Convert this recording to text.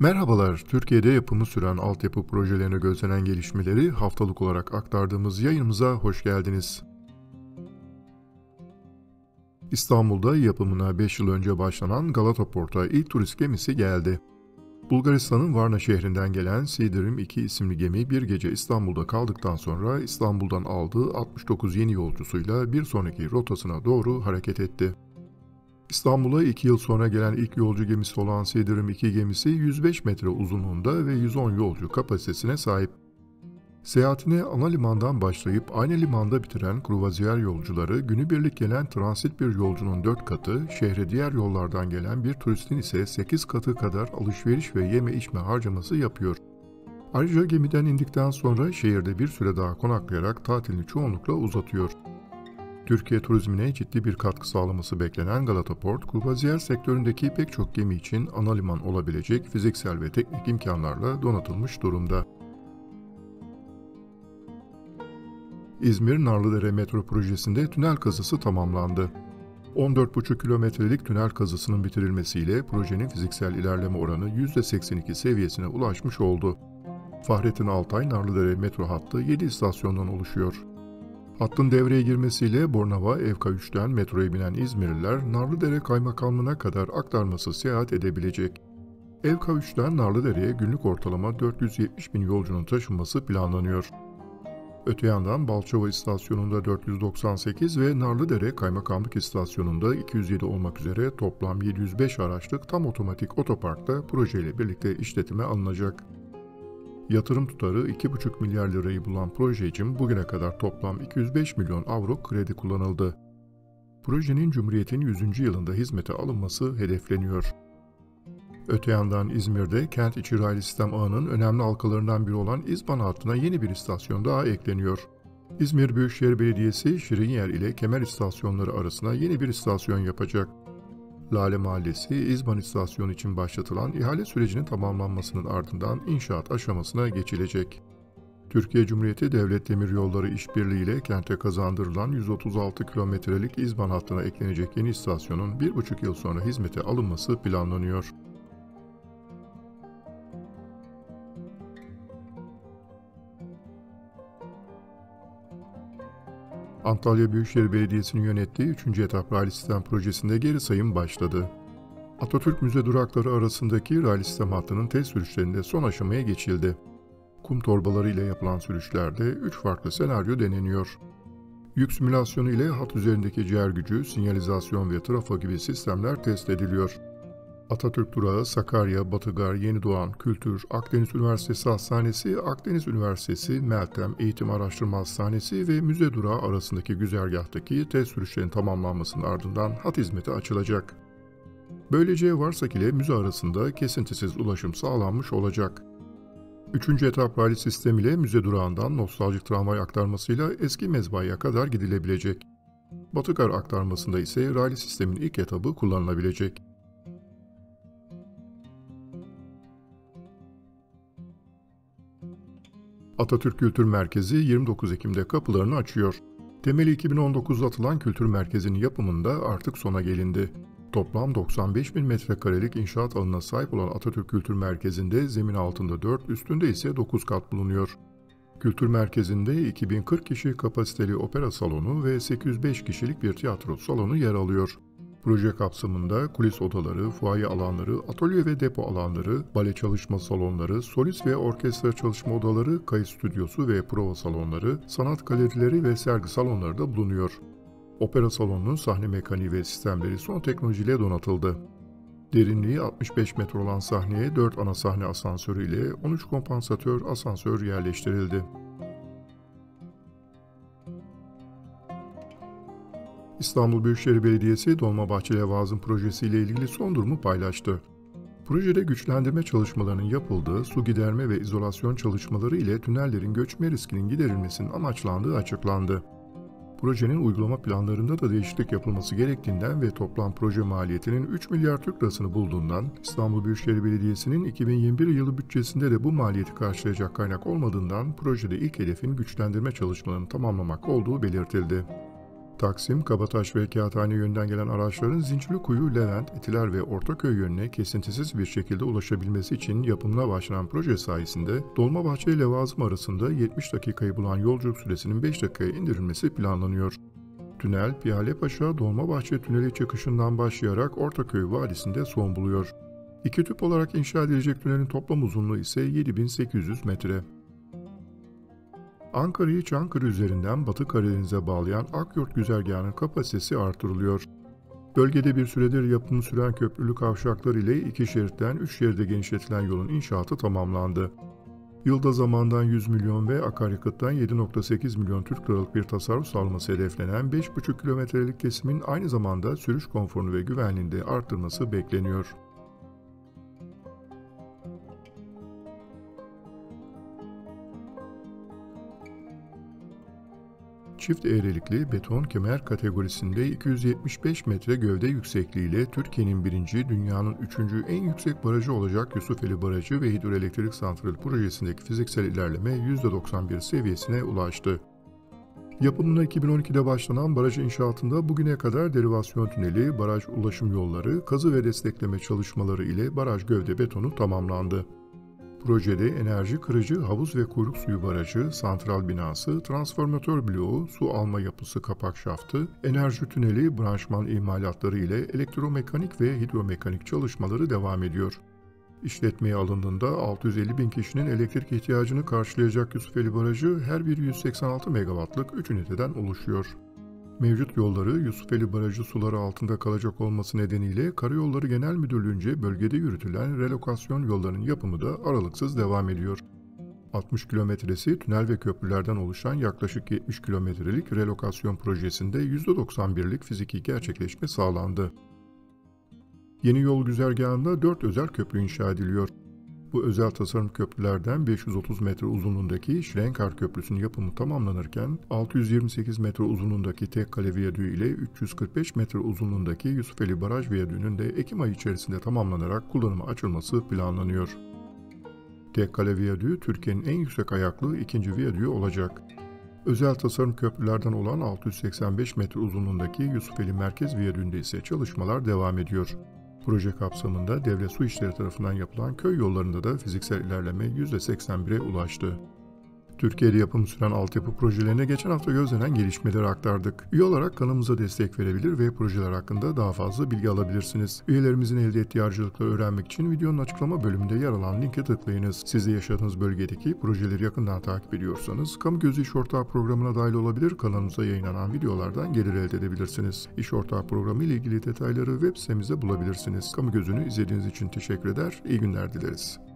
Merhabalar, Türkiye'de yapımı süren altyapı projelerine gözlenen gelişmeleri haftalık olarak aktardığımız yayınımıza hoş geldiniz. İstanbul'da yapımına 5 yıl önce başlanan Galata Port'a ilk turist gemisi geldi. Bulgaristan'ın Varna şehrinden gelen Dream 2 isimli gemi bir gece İstanbul'da kaldıktan sonra İstanbul'dan aldığı 69 yeni yolcusuyla bir sonraki rotasına doğru hareket etti. İstanbul'a 2 yıl sonra gelen ilk yolcu gemisi olan Sea Dream 2 gemisi 105 metre uzunluğunda ve 110 yolcu kapasitesine sahip. Seyahatine ana limandan başlayıp aynı limanda bitiren kruvaziyer yolcuları günübirlik gelen transit bir yolcunun 4 katı, şehre diğer yollardan gelen bir turistin ise 8 katı kadar alışveriş ve yeme içme harcaması yapıyor. Ayrıca gemiden indikten sonra şehirde bir süre daha konaklayarak tatilini çoğunlukla uzatıyor. Türkiye turizmine ciddi bir katkı sağlaması beklenen Galata Port, kruvaziyer sektöründeki pek çok gemi için ana liman olabilecek fiziksel ve teknik imkanlarla donatılmış durumda. İzmir Narlıdere metro projesinde tünel kazısı tamamlandı. 14,5 kilometrelik tünel kazısının bitirilmesiyle projenin fiziksel ilerleme oranı %82 seviyesine ulaşmış oldu. Fahrettin Altay Narlıdere metro hattı 7 istasyondan oluşuyor. Hattın devreye girmesiyle Bornova FK3'ten metroya binen İzmirliler Narlıdere Kaymakamlığı'na kadar aktarması seyahat edebilecek. FK3'ten Narlıdere'ye günlük ortalama 470 bin yolcunun taşınması planlanıyor. Öte yandan Balçova istasyonunda 498 ve Narlıdere Kaymakamlık istasyonunda 207 olmak üzere toplam 705 araçlık tam otomatik otoparkta projeyle birlikte işletime alınacak. Yatırım tutarı 2,5 milyar lirayı bulan proje için bugüne kadar toplam 205 milyon avro kredi kullanıldı. Projenin Cumhuriyet'in 100. yılında hizmete alınması hedefleniyor. Öte yandan İzmir'de kent içi raylı sistem ağının önemli halkalarından biri olan İzban hattına yeni bir istasyon daha ekleniyor. İzmir Büyükşehir Belediyesi Şirinyer ile Kemer istasyonları arasına yeni bir istasyon yapacak. Lale Mahallesi, İzban istasyonu için başlatılan ihale sürecinin tamamlanmasının ardından inşaat aşamasına geçilecek. Türkiye Cumhuriyeti Devlet Demiryolları İşbirliği ile kente kazandırılan 136 kilometrelik İzban hattına eklenecek yeni istasyonun 1,5 yıl sonra hizmete alınması planlanıyor. Antalya Büyükşehir Belediyesi'nin yönettiği 3. etap raylı sistem projesinde geri sayım başladı. Atatürk Müze durakları arasındaki raylı sistem hattının test sürüşlerinde son aşamaya geçildi. Kum torbaları ile yapılan sürüşlerde 3 farklı senaryo deneniyor. Yük simülasyonu ile hat üzerindeki ciğer gücü, sinyalizasyon ve trafo gibi sistemler test ediliyor. Atatürk Durağı, Sakarya, Batıgar, Yenidoğan, Kültür, Akdeniz Üniversitesi Hastanesi, Akdeniz Üniversitesi, Meltem Eğitim Araştırma Hastanesi ve Müze Durağı arasındaki güzergahtaki test sürüşlerin tamamlanmasının ardından hat hizmeti açılacak. Böylece Varsak ile müze arasında kesintisiz ulaşım sağlanmış olacak. Üçüncü etap raylı sistem ile müze durağından nostaljik tramvay aktarmasıyla eski mezbaya kadar gidilebilecek. Batıgar aktarmasında ise raylı sistemin ilk etabı kullanılabilecek. Atatürk Kültür Merkezi 29 Ekim'de kapılarını açıyor. Temeli 2019'da atılan kültür merkezinin yapımında artık sona gelindi. Toplam 95 bin metrekarelik inşaat alanına sahip olan Atatürk Kültür Merkezi'nde zemin altında 4, üstünde ise 9 kat bulunuyor. Kültür Merkezi'nde 2040 kişi kapasiteli opera salonu ve 805 kişilik bir tiyatro salonu yer alıyor. Proje kapsamında kulis odaları, fuaye alanları, atölye ve depo alanları, bale çalışma salonları, solist ve orkestra çalışma odaları, kayıt stüdyosu ve prova salonları, sanat galerileri ve sergi salonları da bulunuyor. Opera salonunun sahne mekaniği ve sistemleri son teknolojiyle donatıldı. Derinliği 65 metre olan sahneye 4 ana sahne asansörü ile 13 kompansatör asansör yerleştirildi. İstanbul Büyükşehir Belediyesi Dolmabahçe Levazım projesi ile ilgili son durumu paylaştı. Projede güçlendirme çalışmalarının yapıldığı su giderme ve izolasyon çalışmaları ile tünellerin göçme riskinin giderilmesinin amaçlandığı açıklandı. Projenin uygulama planlarında da değişiklik yapılması gerektiğinden ve toplam proje maliyetinin 3 milyar Türk lirasını bulduğundan İstanbul Büyükşehir Belediyesi'nin 2021 yılı bütçesinde de bu maliyeti karşılayacak kaynak olmadığından projede ilk hedefin güçlendirme çalışmalarını tamamlamak olduğu belirtildi. Taksim, Kabataş ve Kağıthane yönünden gelen araçların Zincirlikuyu, Levent, Etiler ve Ortaköy yönüne kesintisiz bir şekilde ulaşabilmesi için yapımına başlanan proje sayesinde Dolmabahçe ile Levazım arasında 70 dakikayı bulan yolculuk süresinin 5 dakikaya indirilmesi planlanıyor. Tünel, Piyalepaşa Dolmabahçe Tüneli çıkışından başlayarak Ortaköy Vadisi'nde son buluyor. İki tüp olarak inşa edilecek tünelin toplam uzunluğu ise 7800 metre. Ankara'yı Çankırı üzerinden Batı Karadeniz'e bağlayan Akyurt güzergahının kapasitesi artırılıyor. Bölgede bir süredir yapımı süren köprülü kavşaklar ile iki şeritten üç şeride genişletilen yolun inşaatı tamamlandı. Yılda zamandan 100 milyon ve akaryakıttan 7.8 milyon Türk liralık bir tasarruf sağlaması hedeflenen 5,5 kilometrelik kesimin aynı zamanda sürüş konforunu ve güvenliğini de arttırması bekleniyor. Çift eğrilikli beton kemer kategorisinde 275 metre gövde yüksekliğiyle Türkiye'nin birinci, dünyanın üçüncü en yüksek barajı olacak Yusufeli Barajı ve Hidroelektrik Santrali projesindeki fiziksel ilerleme %91 seviyesine ulaştı. Yapımına 2012'de başlanan baraj inşaatında bugüne kadar derivasyon tüneli, baraj ulaşım yolları, kazı ve destekleme çalışmaları ile baraj gövde betonu tamamlandı. Projede enerji kırıcı havuz ve kuyruk suyu barajı, santral binası, transformatör bloğu, su alma yapısı kapak şaftı, enerji tüneli, branşman imalatları ile elektromekanik ve hidromekanik çalışmaları devam ediyor. İşletmeye alındığında 650 bin kişinin elektrik ihtiyacını karşılayacak Yusufeli Barajı her biri 186 megawattlık 3 üniteden oluşuyor. Mevcut yolları Yusufeli Barajı suları altında kalacak olması nedeniyle Karayolları Genel Müdürlüğü'nce bölgede yürütülen relokasyon yollarının yapımı da aralıksız devam ediyor. 60 kilometresi tünel ve köprülerden oluşan yaklaşık 70 kilometrelik relokasyon projesinde %91'lik fiziki gerçekleşme sağlandı. Yeni yol güzergahında 4 özel köprü inşa ediliyor. Bu özel tasarım köprülerden 530 metre uzunluğundaki Şrenkar Köprüsü'nün yapımı tamamlanırken 628 metre uzunluğundaki Tekkale Viyadüğü ile 345 metre uzunluğundaki Yusufeli Baraj Viyadüğü'nün de Ekim ayı içerisinde tamamlanarak kullanıma açılması planlanıyor. Tekkale Viyadüğü Türkiye'nin en yüksek ayaklı ikinci viyadüğü olacak. Özel tasarım köprülerden olan 685 metre uzunluğundaki Yusufeli Merkez Viyadüğü'nde ise çalışmalar devam ediyor. Proje kapsamında devlet su işleri tarafından yapılan köy yollarında da fiziksel ilerleme %81'e ulaştı. Türkiye'de yapım süren altyapı projelerine geçen hafta gözlenen gelişmeleri aktardık. Üye olarak kanalımıza destek verebilir ve projeler hakkında daha fazla bilgi alabilirsiniz. Üyelerimizin elde ettiği harcılıkları öğrenmek için videonun açıklama bölümünde yer alan linke tıklayınız. Siz de yaşadığınız bölgedeki projeleri yakından takip ediyorsanız, Kamu Gözü İş Ortağı programına dahil olabilir, kanalımıza yayınlanan videolardan gelir elde edebilirsiniz. İş Ortağı programı ile ilgili detayları web sitemizde bulabilirsiniz. Kamu Gözü'nü izlediğiniz için teşekkür eder, iyi günler dileriz.